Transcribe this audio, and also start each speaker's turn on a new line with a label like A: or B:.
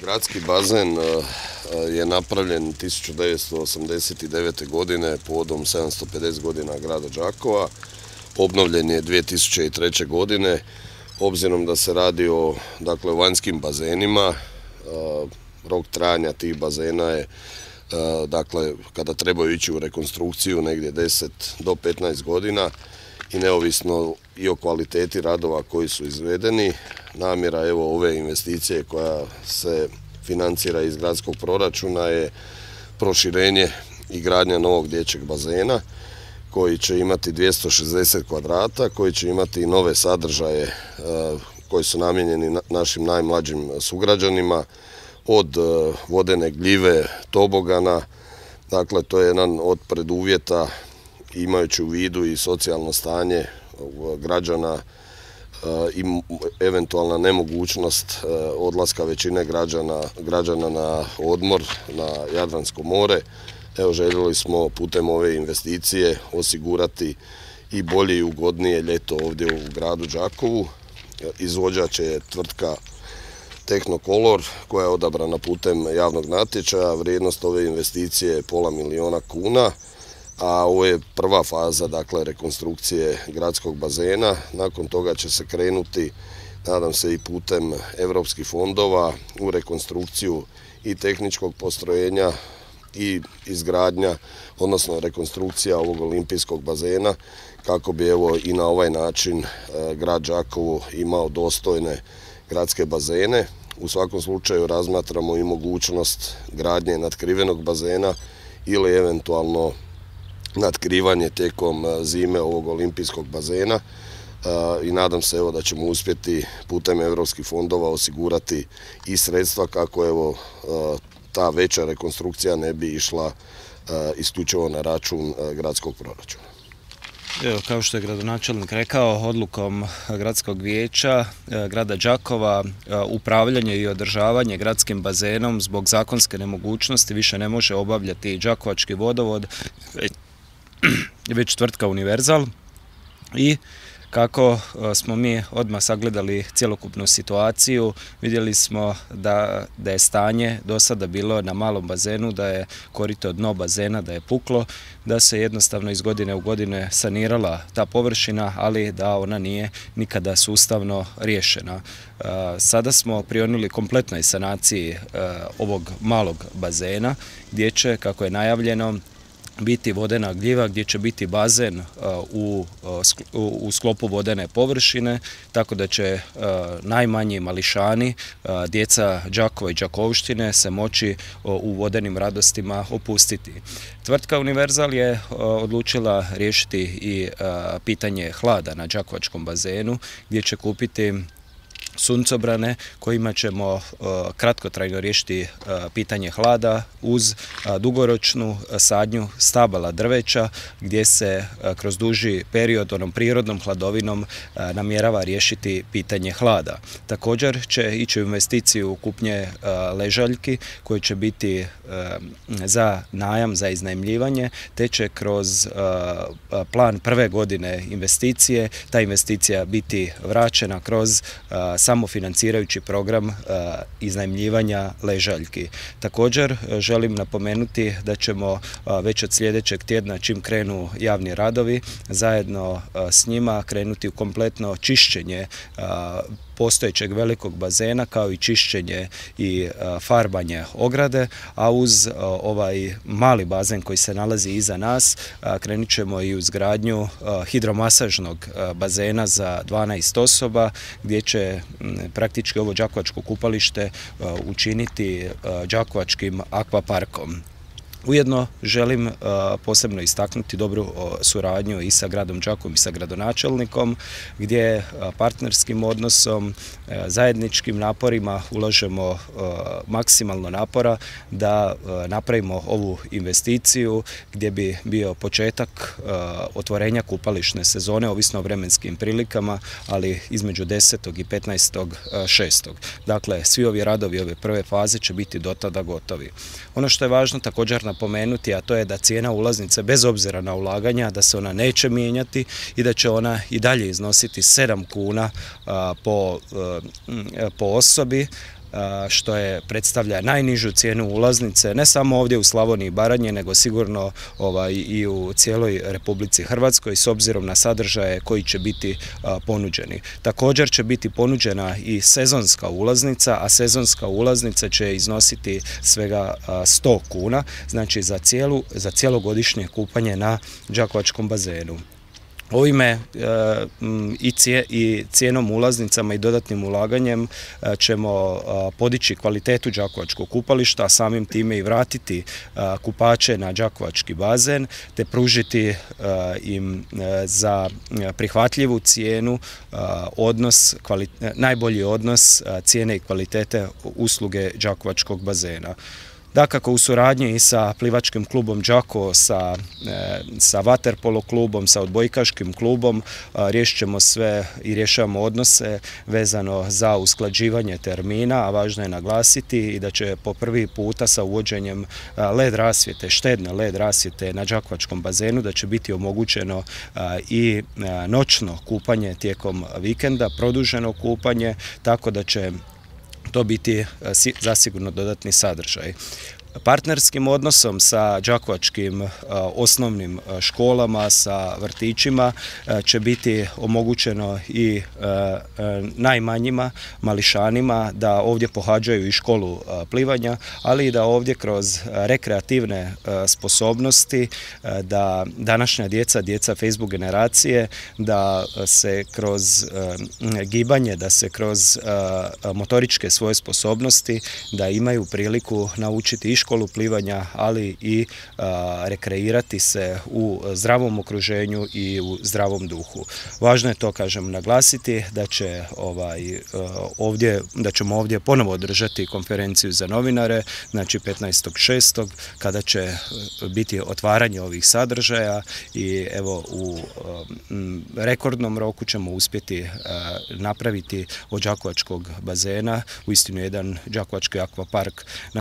A: Gradski bazen e, e, je napravljen 1989. godine povodom 750 godina grada Đakova. Obnovljen je 2003. godine. Obzirom da se radi o dakle, vanjskim bazenima, e, rok trajanja tih bazena je dakle, kada trebaju ići u rekonstrukciju negdje 10 do 15 godina i neovisno i o kvaliteti radova koji su izvedeni. Namjera evo ove investicije koja se financira iz gradskog proračuna je proširenje i gradnja novog dječjeg bazena koji će imati 260 kvadrata, koji će imati i nove sadržaje e, koji su namijenjeni našim najmlađim sugrađanima, od e, vodene gljive, tobogana, dakle to je jedan od preduvjeta imajući u vidu i socijalno stanje građana e, i eventualna nemogućnost e, odlaska većine građana, građana na odmor na Jadransko more. Evo željeli smo putem ove investicije osigurati i bolje i ugodnije ljeto ovdje u gradu Đakovu. Izvođač je tvrtka Tehnokolor koja je odabrana putem javnog natječaja. Vrijednost ove investicije je pola miliona kuna a ovo je prva faza dakle rekonstrukcije gradskog bazena. Nakon toga će se krenuti nadam se i putem europskih fondova u rekonstrukciju i tehničkog postrojenja i izgradnja, odnosno rekonstrukcija ovog olimpijskog bazena kako bi evo i na ovaj način e, grad Đakovo imao dostojne gradske bazene. U svakom slučaju razmatramo i mogućnost gradnje nadkrivenog bazena ili eventualno nadkrivanje tijekom e, zime ovog olimpijskog bazena e, i nadam se da ćemo uspjeti putem europskih fondova osigurati i sredstva kako evo e, ta veća rekonstrukcija ne bi išla isključivo na račun gradskog proračuna.
B: Evo, kao što je gradonačelnik rekao, odlukom gradskog vijeća grada Đakova upravljanje i održavanje gradskim bazenom zbog zakonske nemogućnosti više ne može obavljati Đakovački vodovod već tvrtka Univerzal i kako e, smo mi odmah sagledali cjelokupnu situaciju, vidjeli smo da, da je stanje do sada bilo na malom bazenu, da je korito dno bazena, da je puklo, da se jednostavno iz godine u godine sanirala ta površina, ali da ona nije nikada sustavno riješena. E, sada smo prionuli kompletnoj sanaciji e, ovog malog bazena, gdje će, kako je najavljeno, biti vodena gljiva gdje će biti bazen u, uh, u sklopu vodene površine, tako da će uh, najmanji mališani, djeca Đakova i Đakovštine se moći u vodenim radostima opustiti. Tvrtka Univerzal je odlučila riješiti i pitanje hlada na Đakovačkom bazenu gdje će kupiti suncobrane kojima ćemo e, kratkotrajno riješiti e, pitanje hlada uz e, dugoročnu sadnju stabala drveća gdje se kroz duži period onom prirodnom hladovinom namjerava riješiti pitanje hlada. Također će ići u investiciju kupnje ležaljki koji će biti za najam, za iznajmljivanje, te će kroz plan prve godine investicije ta investicija biti vraćena kroz samofinancirajući program e, iznajmljivanja ležaljki. Također e, želim napomenuti da ćemo e, već od sljedećeg tjedna čim krenu javni radovi zajedno s njima krenuti u kompletno čišćenje postojećeg velikog bazena kao i čišćenje i farbanje ograde, a uz ovaj mali bazen koji se nalazi iza nas krenut ćemo i u zgradnju hidromasažnog bazena za 12 osoba gdje će praktički ovo Đakovačko kupalište učiniti Đakovačkim akvaparkom. Ujedno želim uh, posebno istaknuti dobru suradnju i sa gradom Đakom i sa gradonačelnikom gdje uh, partnerskim odnosom, uh, zajedničkim naporima ulažemo maksimalno napora da napravimo ovu investiciju gdje bi bio početak otvorenja kupališne sezone ovisno o vremenskim prilikama, ali između 10. i 15. 6. Dakle, svi ovi radovi ove prve faze će biti do tada gotovi. Ono što je važno također napomenuti, a to je da cijena ulaznice bez obzira na ulaganja, da se ona neće mijenjati i da će ona i dalje iznositi 7 kuna po, po osobi, što je predstavlja najnižu cijenu ulaznice, ne samo ovdje u Slavoniji i Baranje, nego sigurno ovaj, i u cijeloj Republici Hrvatskoj s obzirom na sadržaje koji će biti ponuđeni. Također će biti ponuđena i sezonska ulaznica, a sezonska ulaznica će iznositi svega 100 kuna, znači za, cijelu, za cijelogodišnje kupanje na Đakovačkom bazenu. Ovime e, i cijenom ulaznicama i dodatnim ulaganjem e, ćemo e, podići kvalitetu Đakovačkog kupališta, a samim time i vratiti kupače na Đakovački bazen, te pružiti im za prihvatljivu cijenu odnos, najbolji odnos cijene i kvalitete usluge Đakovačkog bazena. Dakako u suradnji i sa plivačkim klubom Đako, sa, e, sa Vaterpolo klubom, sa odbojkaškim klubom riješit ćemo sve i rješavamo odnose vezano za usklađivanje termina, a važno je naglasiti i da će po prvi puta sa uvođenjem led rasvjete, štedne led rasvjete na Đakovačkom bazenu, da će biti omogućeno i noćno kupanje tijekom vikenda, produženo kupanje, tako da će to biti e, zasigurno dodatni sadržaj. Partnerskim odnosom sa đakovačkim e, osnovnim e, školama, sa vrtićima će biti omogućeno i najmanjima mališanima da ovdje pohađaju i školu plivanja, ali i da ovdje kroz rekreativne sposobnosti da današnja djeca, djeca Facebook generacije, da se kroz gibanje, da se kroz motoričke svoje sposobnosti, da imaju priliku naučiti i školu plivanja, ali i rekreirati se u zdravom okruženju i u zdravom duhu. Važno je to, kažem, naglasiti da će ovaj, ovdje, da ćemo ovdje ponovo održati konferenciju za novinare, znači 15.6. kada će biti otvaranje ovih sadržaja i evo u rekordnom roku ćemo uspjeti napraviti od Đakovačkog bazena, u istinu jedan Đakovački akvapark na